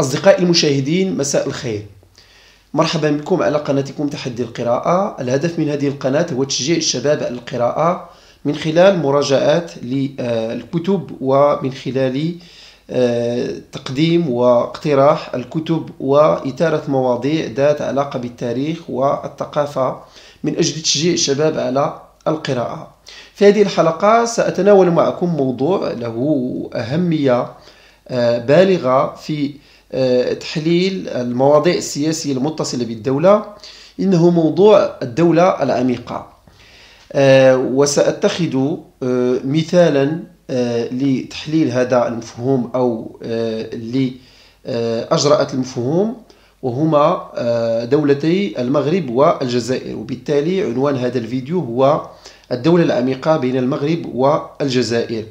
أصدقائي المشاهدين مساء الخير. مرحبا بكم على قناتكم تحدي القراءة. الهدف من هذه القناة هو تشجيع الشباب على القراءة من خلال مراجعات للكتب ومن خلال آه، تقديم واقتراح الكتب وإثارة مواضيع ذات علاقة بالتاريخ والثقافة من أجل تشجيع الشباب على القراءة. في هذه الحلقة سأتناول معكم موضوع له أهمية آه، بالغة في آه، تحليل المواضيع السياسية المتصلة بالدولة. إنه موضوع الدولة العميقة. آه، وسأتخذ مثالا لتحليل هذا المفهوم أو لأجرأة المفهوم وهما دولتي المغرب والجزائر. وبالتالي عنوان هذا الفيديو هو الدولة العميقة بين المغرب والجزائر.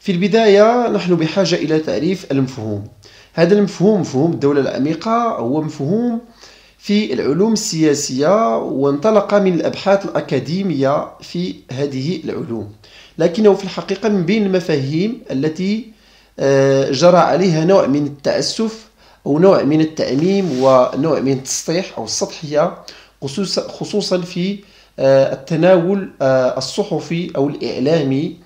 في البداية نحن بحاجة إلى تعريف المفهوم. هذا المفهوم مفهوم الدولة العميقة هو مفهوم في العلوم السياسية وانطلق من الأبحاث الأكاديمية في هذه العلوم. لكنه في الحقيقة من بين المفاهيم التي آه، جرى عليها نوع من التأسف أو نوع من التعميم ونوع من التسطيح أو السطحية خصوصا في آه، التناول آه، الصحفي أو الإعلامي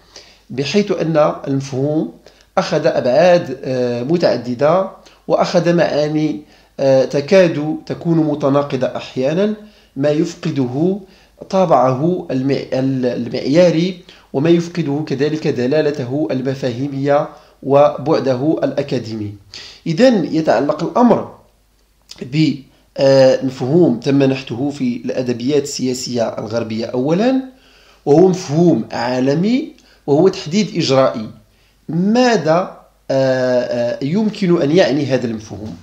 بحيث أن المفهوم أخذ أبعاد آه، متعددة وأخذ معاني تكاد تكون متناقضة أحيانا. ما يفقده طابعه المعياري وما يفقده كذلك دلالته المفاهيمية وبعده الأكاديمي. إذا يتعلق الأمر ب آه، تم نحته في الأدبيات السياسية الغربية أولا وهو مفهوم عالمي وهو تحديد إجرائي. ماذا آه، آه، يمكن أن يعني هذا المفهوم؟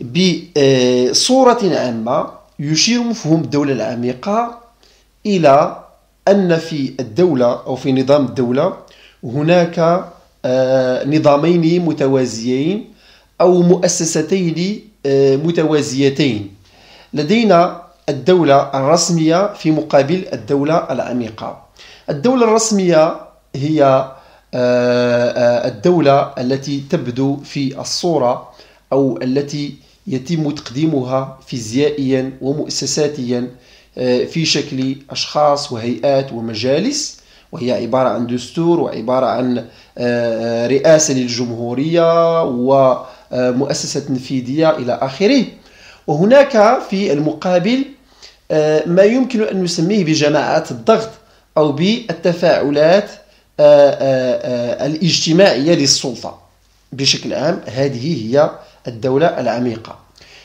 بصورة عامة يشير مفهوم الدولة العميقة إلى أن في الدولة أو في نظام الدولة هناك نظامين متوازيين أو مؤسستين آه، متوازيتين. لدينا الدولة الرسمية في مقابل الدولة العميقة. الدولة الرسمية هي آه، آه، الدولة التي تبدو في الصورة أو التي يتم تقديمها فيزيائيا ومؤسساتيا في شكل أشخاص وهيئات ومجالس. وهي عبارة عن دستور وعبارة عن رئاسة للجمهورية و مؤسسة تنفيذية إلى آخره. وهناك في المقابل آه، ما يمكن أن نسميه بجماعات الضغط أو بالتفاعلات آه، آه، الاجتماعية للسلطة. بشكل عام هذه هي الدولة العميقة.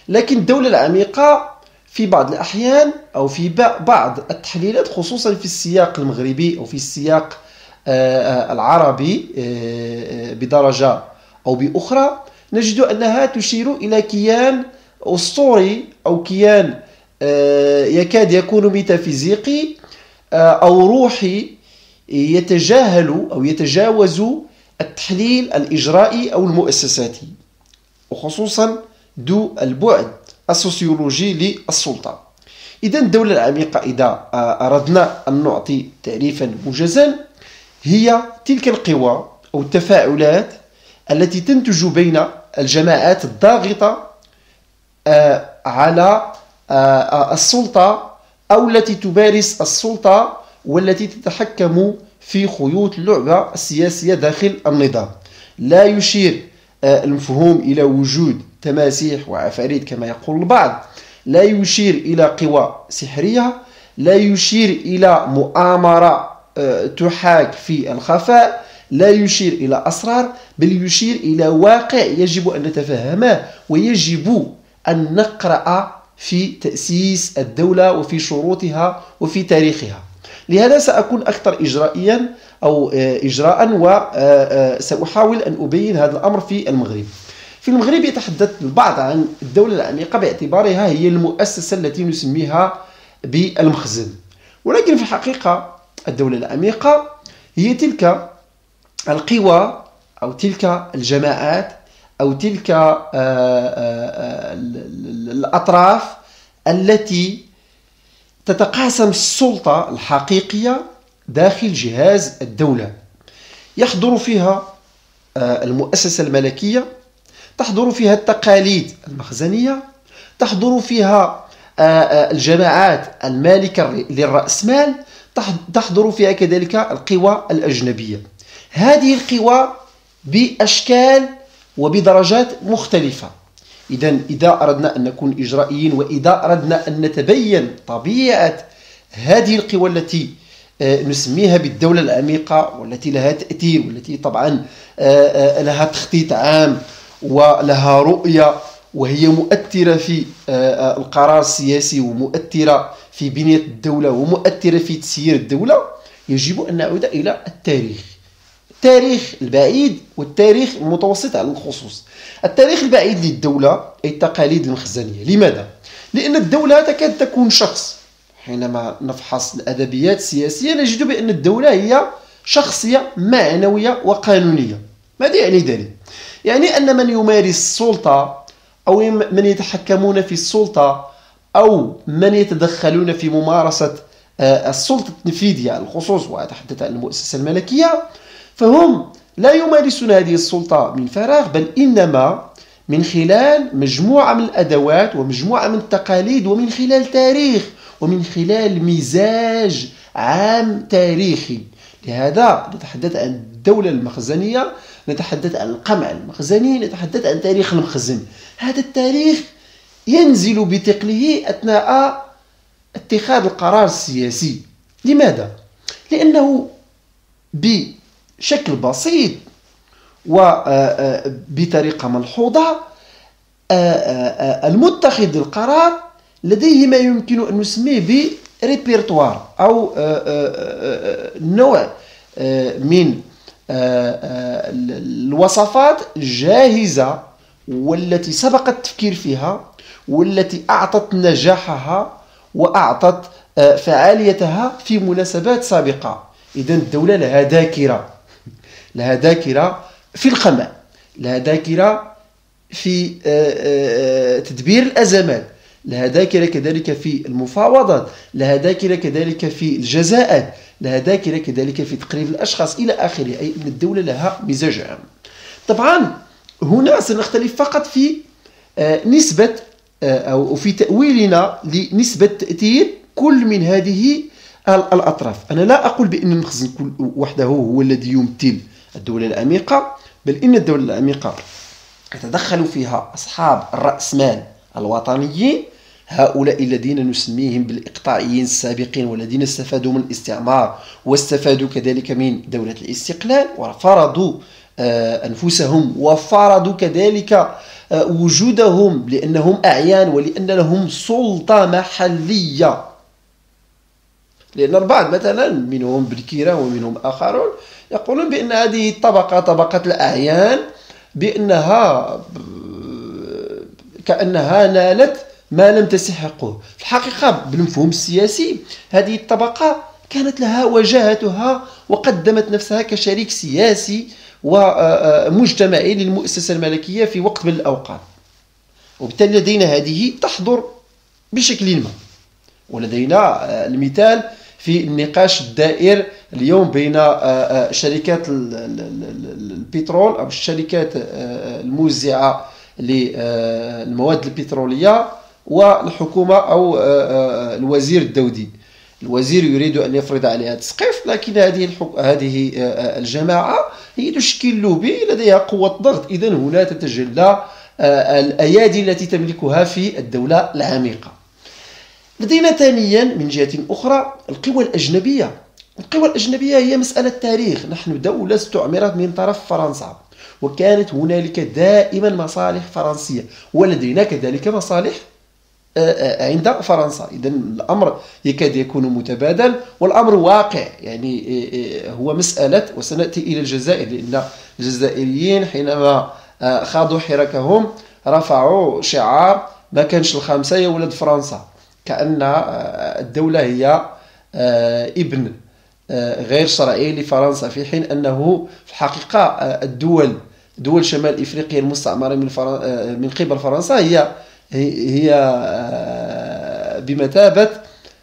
لكن الدولة العميقة في بعض الأحيان أو في بعض التحليلات خصوصا في السياق المغربي أو في السياق العربي بدرجة أو بأخرى نجد أنها تشير إلى كيان أسطوري أو كيان آه، يكاد يكون ميتافيزيقي آه، أو روحي يتجاهل أو يتجاوز التحليل الإجرائي أو المؤسساتي وخصوصا ذو البعد السوسيولوجي للسلطة. إذا الدولة العميقة إذا آه، أردنا أن نعطي تعريفا موجزا هي تلك القوى أو التفاعلات التي تنتج بين الجماعات الضاغطة آه، على آه، السلطة أو التي تمارس السلطة والتي تتحكم في خيوط اللعبة السياسية داخل النظام. لا يشير المفهوم إلى وجود تماسيح وعفاريت كما يقول البعض. لا يشير إلى قوى سحرية. لا يشير إلى مؤامرة تحاك في الخفاء. لا يشير إلى أسرار بل يشير إلى واقع يجب أن نتفهمه ويجب أن نقرأ في تأسيس الدولة وفي شروطها وفي تاريخها. لهذا سأكون أكثر إجرائيا أو آه، إجراء وسأحاول آه، آه، أن أبين هذا الأمر في المغرب. في المغرب يتحدث البعض عن الدولة العميقة باعتبارها هي المؤسسة التي نسميها بالمخزن. ولكن في الحقيقة الدولة العميقة هي تلك القوى أو تلك الجماعات أو تلك الأطراف التي تتقاسم السلطة الحقيقية داخل جهاز الدولة. يحضر فيها المؤسسة الملكية تحضر فيها التقاليد المخزنية تحضر فيها آه، آه، الجماعات المالكة للرأسمال تحضر فيها كذلك القوى الأجنبية. هذه القوى بأشكال وبدرجات مختلفة. إذا إذا أردنا أن نكون إجرائيين وإذا أردنا أن نتبين طبيعة هذه القوى التي آه، نسميها بالدولة العميقة والتي لها تأثير والتي طبعا لها تخطيط عام ولها رؤية وهي مؤثرة في آه، آه، القرار السياسي ومؤثرة في بنية الدولة ومؤثرة في تسيير الدولة يجب أن نعود إلى التاريخ. التاريخ البعيد والتاريخ المتوسط على الخصوص التاريخ البعيد للدولة أي التقاليد المخزنية لماذا؟ لأن الدولة تكاد تكون شخص حينما نفحص الأدبيات السياسية نجد بأن الدولة هي شخصية معنوية وقانونية ماذا يعني ذلك؟ يعني أن من يمارس السلطة أو من يتحكمون في السلطة أو من يتدخلون في ممارسة آه، السلطة التنفيذية على الخصوص وأتحدث عن المؤسسة الملكية فهم لا يمارسون هذه السلطة من فراغ بل إنما من خلال مجموعة من الأدوات ومجموعة من التقاليد ومن خلال تاريخ ومن خلال مزاج عام تاريخي. لهذا نتحدث عن الدولة المخزنية نتحدث عن القمع المخزني نتحدث عن تاريخ المخزن. هذا التاريخ ينزل بثقله أثناء اتخاذ القرار السياسي. لماذا؟ لأنه بشكل بسيط وبطريقة ملحوظة المتخذ القرار لديه ما يمكن أن نسميه بريبرتوار أو نوع من الوصفات جاهزة والتي سبق التفكير فيها والتي أعطت نجاحها وأعطت آه، فعاليتها في مناسبات سابقة. إذا الدولة لها ذاكرة. لها ذاكرة في القمع لها ذاكرة في آه، آه، تدبير الأزمات لها ذاكرة كذلك في المفاوضات لها ذاكرة كذلك في الجزاءات لها ذاكرة كذلك في تقريب الأشخاص إلى آخره أي أن الدولة لها مزاج عام. طبعا هنا سنختلف فقط في آه، نسبة أو في تأويلنا لنسبة تأثير كل من هذه الأطراف. أنا لا أقول بأن المخزن وحده هو الذي يمثل الدولة العميقة بل إن الدولة العميقة يتدخل فيها أصحاب الرأسمال الوطنيين هؤلاء الذين نسميهم بالإقطاعيين السابقين والذين استفادوا من الاستعمار واستفادوا كذلك من دولة الاستقلال وفرضوا آه، أنفسهم وفرضوا كذلك آه، وجودهم لأنهم أعيان ولأن لهم سلطة محلية. لأن البعض مثلا منهم بالكيرة ومنهم آخرون يقولون بأن هذه الطبقة طبقة الأعيان بأنها كأنها نالت ما لم تستحقه. في الحقيقة بالمفهوم السياسي هذه الطبقة كانت لها وجاهتها وقدمت نفسها كشريك سياسي ومجتمعي للمؤسسة الملكية في وقت من الأوقات. وبالتالي لدينا هذه تحضر بشكل ما. ولدينا المثال في النقاش الدائر اليوم بين شركات البترول أو الشركات الموزعة للمواد البترولية والحكومة أو الوزير الدودي الوزير يريد أن يفرض عليها تسقيف لكن هذه الحك... هذه الجماعة هي تشكل لوبي لديها قوة ضغط. إذا هنا تتجلى الأيادي التي تملكها في الدولة العميقة. لدينا ثانيا من جهة أخرى القوى الأجنبية. القوى الأجنبية هي مسألة تاريخ. نحن دولة استعمرت من طرف فرنسا وكانت هنالك دائما مصالح فرنسية ولدينا كذلك مصالح آه، آه، عند فرنسا. إذا الأمر يكاد يكون متبادل والأمر واقع. يعني آه، هو مسألة وسنأتي إلى الجزائر لأن الجزائريين حينما خاضوا حركهم رفعوا شعار ما كانش الخامسة يا ولد فرنسا. كأن الدولة هي ابن غير شرعي لفرنسا في حين أنه في الحقيقة الدول دول شمال إفريقيا المستعمرة من, من قبل فرنسا هي هي آه، بمثابة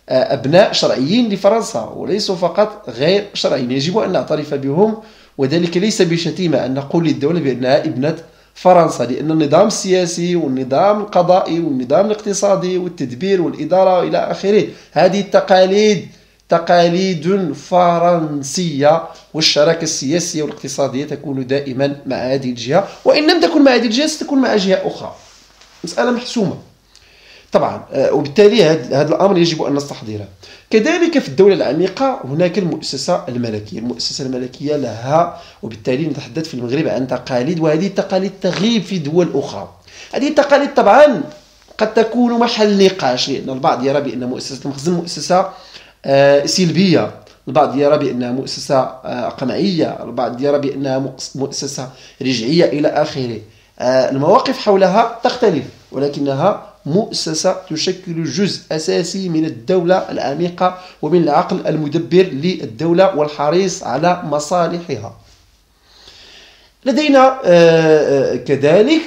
آه، أبناء شرعيين لفرنسا وليسوا فقط غير شرعيين يجب أن نعترف بهم وذلك ليس بشتيمة أن نقول للدولة بأنها ابنة فرنسا لأن النظام السياسي والنظام القضائي والنظام الاقتصادي والتدبير والإدارة إلى آخره. هذه التقاليد تقاليد فرنسية والشراكة السياسية والاقتصادية تكون دائما مع هذه الجهة وإن لم تكن مع هذه الجهة ستكون مع جهة أخرى. مسألة محسومة. طبعا آه، وبالتالي هذا الأمر يجب أن نستحضره كذلك في الدولة العميقة هناك المؤسسة الملكية المؤسسة الملكية لها وبالتالي نتحدث في المغرب عن تقاليد وهذه التقاليد تغيب في دول أخرى. هذه التقاليد طبعا قد تكون محل نقاش لأن البعض يرى بأن مؤسسه المخزن مؤسسة آه، سلبية البعض يرى بأنها مؤسسة آه، قمعية البعض يرى بأنها مؤسسة رجعية إلى آخره. المواقف حولها تختلف ولكنها مؤسسة تشكل جزء أساسي من الدولة العميقة ومن العقل المدبر للدولة والحريص على مصالحها. لدينا آه، آه، كذلك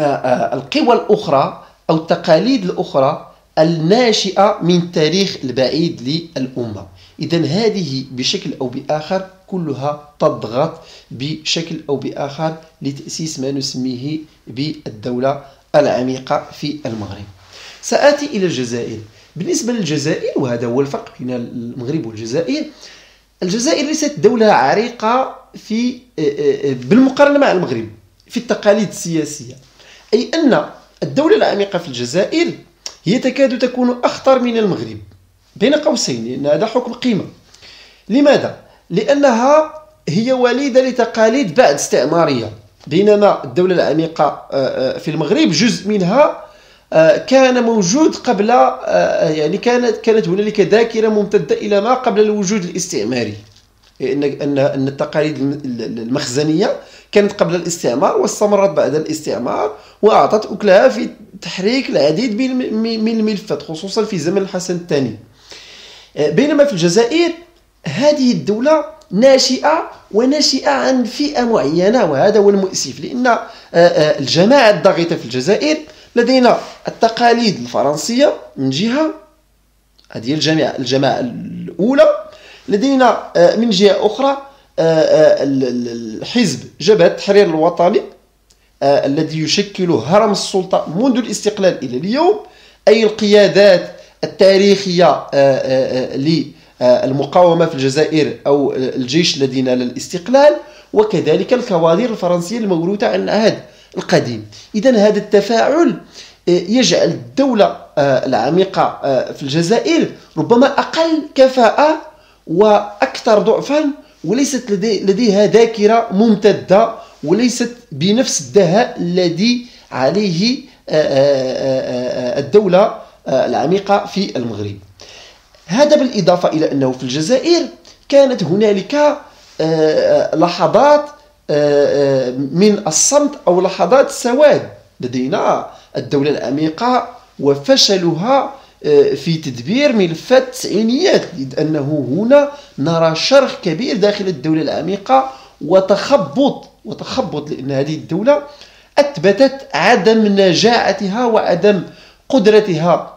آه، القوى الأخرى أو التقاليد الأخرى الناشئة من التاريخ البعيد للأمة. إذا هذه بشكل أو بآخر كلها تضغط بشكل أو بآخر لتأسيس ما نسميه بالدولة العميقة في المغرب. سآتي إلى الجزائر. بالنسبة للجزائر وهذا هو الفرق بين المغرب والجزائر الجزائر ليست دولة عريقة في آه، آه، بالمقارنة مع المغرب في التقاليد السياسية. أي أن الدولة العميقة في الجزائر هي تكاد تكون أخطر من المغرب بين قوسين لأن هذا حكم قيمة. لماذا؟ لأنها هي وليدة لتقاليد بعد استعمارية. بينما الدولة العميقة آه، آه، في المغرب جزء منها آه، كان موجود قبل يعني كانت كانت هنالك ذاكرة ممتدة إلى ما قبل الوجود الاستعماري. إن إن إن التقاليد المخزنية كانت قبل الاستعمار واستمرت بعد الاستعمار وأعطت أكلها في تحريك العديد من الملفات خصوصا في زمن الحسن الثاني. بينما في الجزائر هذه الدولة ناشئة وناشئة عن فئة معينة وهذا هو المؤسف لأن آه، آه، الجماعة الضاغطة في الجزائر لدينا التقاليد الفرنسية من جهة هذه الجماعة الجماعة الأولى لدينا آه، من جهة أخرى الحزب جبهة التحرير الوطني الذي يشكل هرم السلطة منذ الاستقلال إلى اليوم أي القيادات التاريخية المقاومة في الجزائر أو الجيش الذي نال الاستقلال وكذلك الكوادر الفرنسية الموروثة عن العهد القديم. إذا هذا التفاعل آه، يجعل الدولة آه، العميقة في الجزائر ربما أقل كفاءة وأكثر ضعفا وليست لديها ذاكرة ممتدة وليست بنفس الدهاء الذي عليه الدولة العميقة في المغرب. هذا بالإضافة إلى أنه في الجزائر كانت هنالك آه، آه، لحظات آه، من الصمت أو لحظات سواد لدينا الدولة العميقة وفشلها في تدبير ملفات التسعينيات لأنه هنا نرى شرخ كبير داخل الدولة العميقة وتخبط وتخبط لأن هذه الدولة أثبتت عدم نجاعتها وعدم قدرتها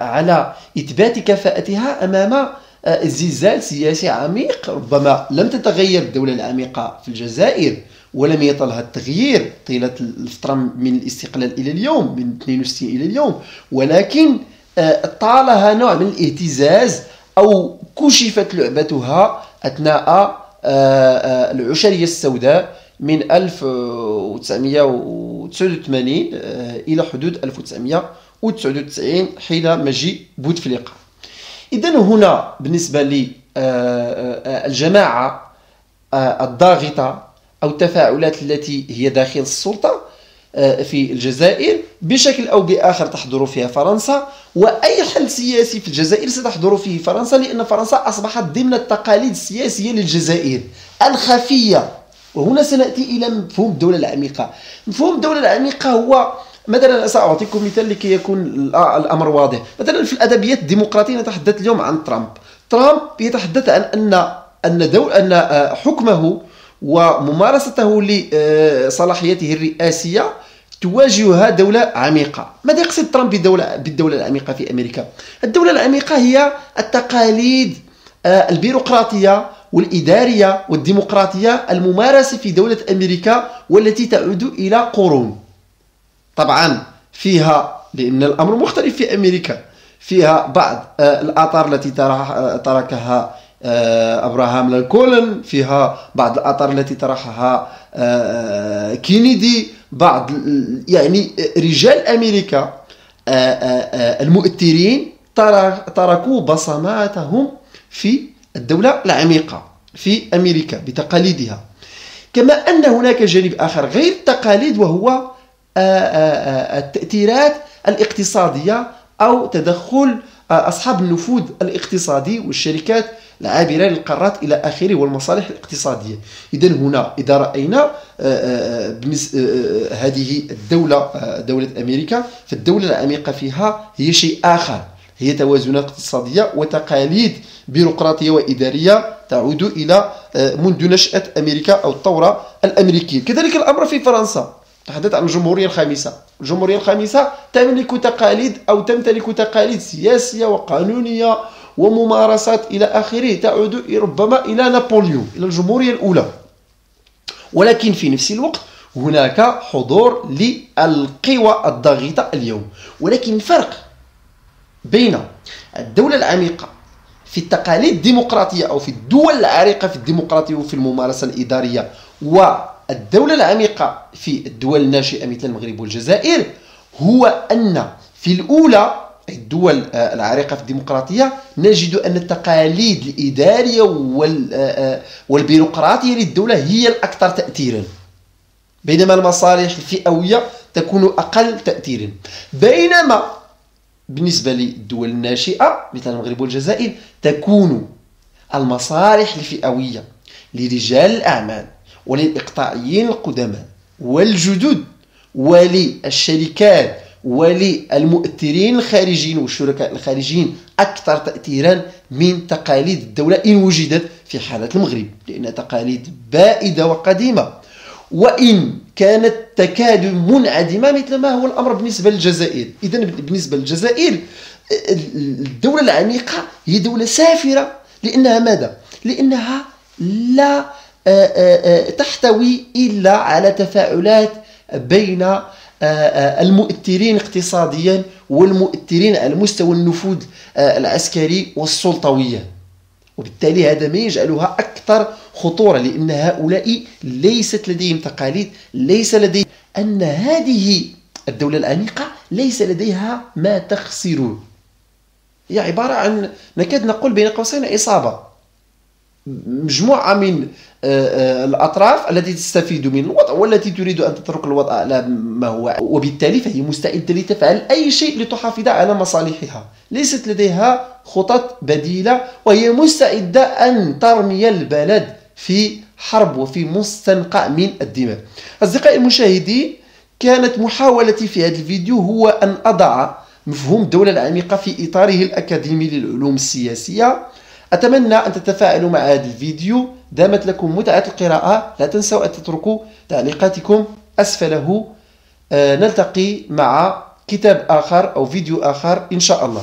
على إثبات كفاءتها أمام آه، زلزال سياسي عميق ربما لم تتغير الدولة العميقة في الجزائر ولم يطلها التغيير طيلة الفترة من الاستقلال إلى اليوم من 62 إلى اليوم. ولكن طالها نوع من الاهتزاز أو كشفت لعبتها أثناء العشرية السوداء من 1989 إلى حدود 1900 و99 حين مجيء بوتفليقة. إذا هنا بالنسبة للجماعة آه، آه، الضاغطة أو التفاعلات التي هي داخل السلطة آه، في الجزائر بشكل أو بآخر تحضر فيها فرنسا وأي حل سياسي في الجزائر ستحضر فيه فرنسا لأن فرنسا أصبحت ضمن التقاليد السياسية للجزائر الخفية. وهنا سنأتي إلى مفهوم الدولة العميقة. مفهوم الدولة العميقة هو مثلا سأعطيكم مثال لكي يكون الأمر واضح. مثلا في الأدبيات الديمقراطية نتحدث اليوم عن ترامب. ترامب يتحدث عن أن أن دول أن آه، حكمه وممارسته لصلاحيته الرئاسية تواجهها دولة عميقة. ماذا يقصد ترامب بالدولة, بالدولة العميقة في أمريكا؟ الدولة العميقة هي التقاليد آه، البيروقراطية والإدارية والديمقراطية الممارسة في دولة أمريكا والتي تعود إلى قرون. طبعا فيها لأن الأمر مختلف في أمريكا فيها بعض آه، الآثار التي تركها آه، أبراهام لينكولن فيها بعض الآثار التي طرحها آه، كينيدي بعض يعني رجال أمريكا المؤثرين تركوا بصماتهم في الدولة العميقة في أمريكا بتقاليدها. كما أن هناك جانب آخر غير التقاليد وهو التأثيرات الاقتصادية أو تدخل أصحاب النفوذ الاقتصادي والشركات العابرة للقارات إلى آخره والمصالح الاقتصادية. إذا هنا إذا رأينا هذه الدولة دولة أمريكا فالدولة العميقة فيها هي شيء آخر. هي توازنات اقتصادية وتقاليد بيروقراطية وإدارية تعود إلى منذ نشأة أمريكا أو الثورة الأمريكية. كذلك الأمر في فرنسا. تحدث عن الجمهورية الخامسة. الجمهورية الخامسة تملك تقاليد أو تمتلك تقاليد سياسية وقانونية وممارسات إلى آخره تعود ربما إلى نابليون إلى الجمهورية الأولى. ولكن في نفس الوقت هناك حضور للقوى الضاغطة اليوم. ولكن الفرق بين الدولة العميقة في التقاليد الديمقراطية أو في الدول العريقة في الديمقراطية وفي الممارسة الإدارية والدولة العميقة في الدول الناشئة مثل المغرب والجزائر هو أن في الأولى الدول العريقة في الديمقراطية نجد أن التقاليد الإدارية والبيروقراطية للدولة هي الأكثر تأثيرا بينما المصالح الفئوية تكون أقل تأثيرا. بينما بالنسبة للدول الناشئة مثل المغرب والجزائر تكون المصالح الفئوية لرجال الأعمال وللإقطاعيين القدماء والجدد وللشركات وللمؤثرين الخارجيين والشركاء الخارجيين أكثر تأثيرا من تقاليد الدولة إن وجدت في حالة المغرب لأنها تقاليد بائدة وقديمة. وإن كانت تكاد منعدمة مثل ما هو الأمر بالنسبة للجزائر. إذا بالنسبة للجزائر الدولة العميقة هي دولة سافرة. لأنها ماذا؟ لأنها لا آه، آه، آه، تحتوي إلا على تفاعلات بين المؤثرين اقتصاديا والمؤثرين على مستوى النفوذ العسكري والسلطوية. وبالتالي هذا ما يجعلها أكثر خطورة لأن هؤلاء ليست لديهم تقاليد ليس لديهم أن هذه الدولة العميقة ليس لديها ما تخسره هي عبارة عن نكاد نقول بين قوسين إصابة. مجموعة من آه، آه، الأطراف التي تستفيد من الوضع والتي تريد أن تترك الوضع على ما هو وبالتالي فهي مستعدة لتفعل أي شيء لتحافظ على مصالحها. ليست لديها خطط بديلة وهي مستعدة أن ترمي البلد في حرب وفي مستنقع من الدماء. أصدقائي المشاهدين كانت محاولتي في هذا الفيديو هو أن أضع مفهوم الدولة العميقة في إطاره الأكاديمي للعلوم السياسية. أتمنى أن تتفاعلوا مع هذا الفيديو. دامت لكم متعة القراءة. لا تنسوا أن تتركوا تعليقاتكم. أسفله آه، نلتقي مع كتاب آخر أو فيديو آخر إن شاء الله.